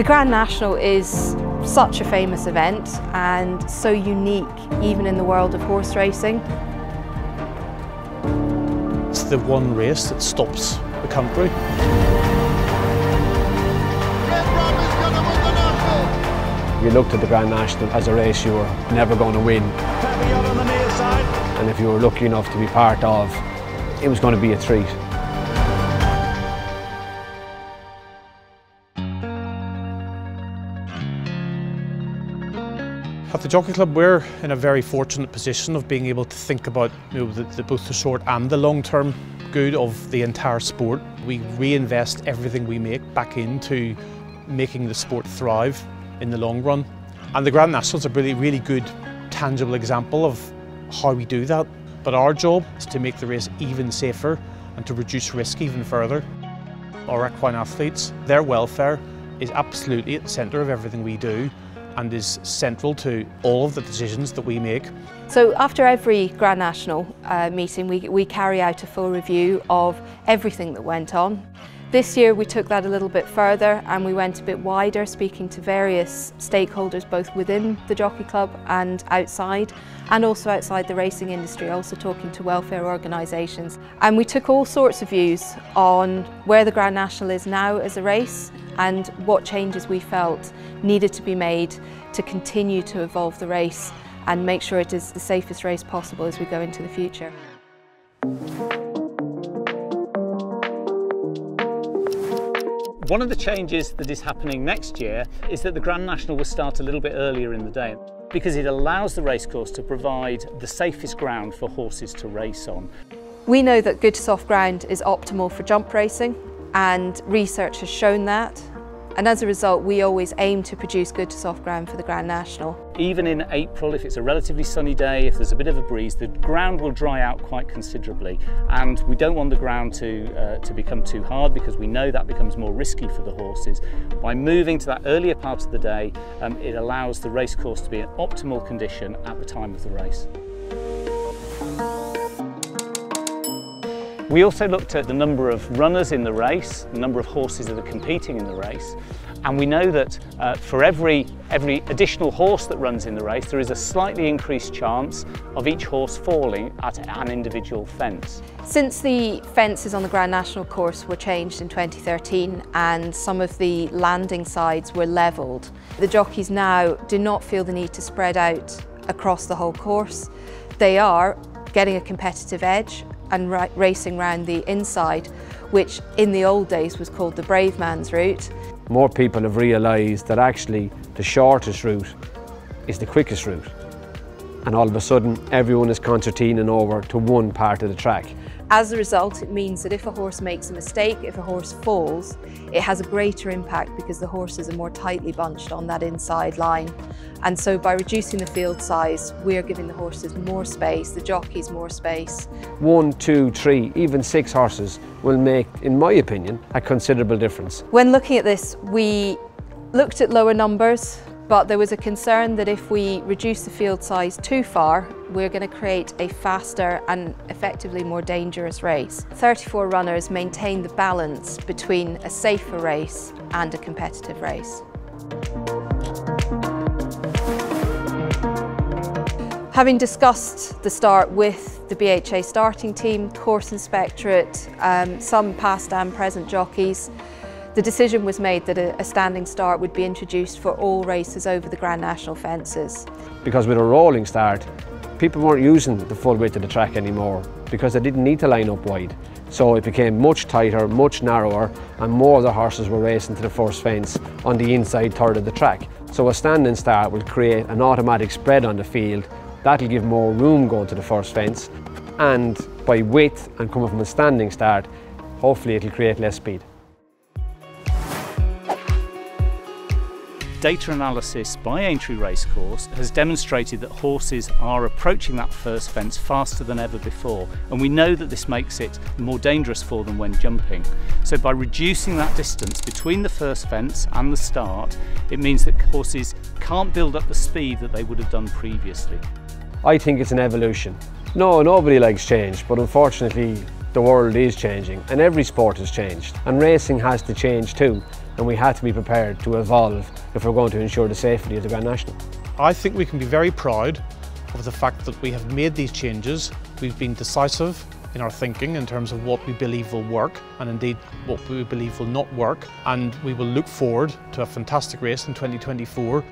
The Grand National is such a famous event and so unique even in the world of horse racing. It's the one race that stops the country. You looked at the Grand National as a race you were never going to win. And if you were lucky enough to be part of, it was going to be a treat. At the Jockey Club, we're in a very fortunate position of being able to think about you know, the, the, both the short and the long-term good of the entire sport. We reinvest everything we make back into making the sport thrive in the long run. And the Grand Nationals are a really, really good, tangible example of how we do that. But our job is to make the race even safer and to reduce risk even further. Our equine athletes, their welfare is absolutely at the centre of everything we do and is central to all of the decisions that we make. So after every Grand National uh, meeting we, we carry out a full review of everything that went on. This year we took that a little bit further and we went a bit wider speaking to various stakeholders both within the Jockey Club and outside and also outside the racing industry, also talking to welfare organisations. And we took all sorts of views on where the Grand National is now as a race and what changes we felt needed to be made to continue to evolve the race and make sure it is the safest race possible as we go into the future. One of the changes that is happening next year is that the Grand National will start a little bit earlier in the day because it allows the racecourse to provide the safest ground for horses to race on. We know that good soft ground is optimal for jump racing and research has shown that and as a result we always aim to produce good to soft ground for the Grand National. Even in April if it's a relatively sunny day, if there's a bit of a breeze, the ground will dry out quite considerably and we don't want the ground to, uh, to become too hard because we know that becomes more risky for the horses. By moving to that earlier part of the day um, it allows the racecourse to be in optimal condition at the time of the race. We also looked at the number of runners in the race, the number of horses that are competing in the race, and we know that uh, for every, every additional horse that runs in the race, there is a slightly increased chance of each horse falling at an individual fence. Since the fences on the Grand National course were changed in 2013 and some of the landing sides were levelled, the jockeys now do not feel the need to spread out across the whole course. They are getting a competitive edge and racing round the inside, which in the old days was called the brave man's route. More people have realised that actually the shortest route is the quickest route. And all of a sudden, everyone is concertining over to one part of the track. As a result, it means that if a horse makes a mistake, if a horse falls, it has a greater impact because the horses are more tightly bunched on that inside line. And so by reducing the field size, we're giving the horses more space, the jockeys more space. One, two, three, even six horses will make, in my opinion, a considerable difference. When looking at this, we looked at lower numbers, but there was a concern that if we reduce the field size too far, we're going to create a faster and effectively more dangerous race. 34 runners maintain the balance between a safer race and a competitive race. Having discussed the start with the BHA starting team, course inspectorate, um, some past and present jockeys, the decision was made that a, standing start would be introduced for all races over the Grand National fences. Because with a rolling start, people weren't using the full width of the track anymore because they didn't need to line up wide. So it became much tighter, much narrower, and more of the horses were racing to the first fence on the inside third of the track. So a standing start will create an automatic spread on the field. That'll give more room going to the first fence. And by width and coming from a standing start, hopefully it'll create less speed. Data analysis by Aintree Racecourse has demonstrated that horses are approaching that first fence faster than ever before and we know that this makes it more dangerous for them when jumping. So by reducing that distance between the first fence and the start it means that horses can't build up the speed that they would have done previously. I think it's an evolution. No, nobody likes change but unfortunately the world is changing and every sport has changed and racing has to change too and we have to be prepared to evolve if we're going to ensure the safety of the Grand National. I think we can be very proud of the fact that we have made these changes. We've been decisive in our thinking in terms of what we believe will work and indeed what we believe will not work and we will look forward to a fantastic race in 2024.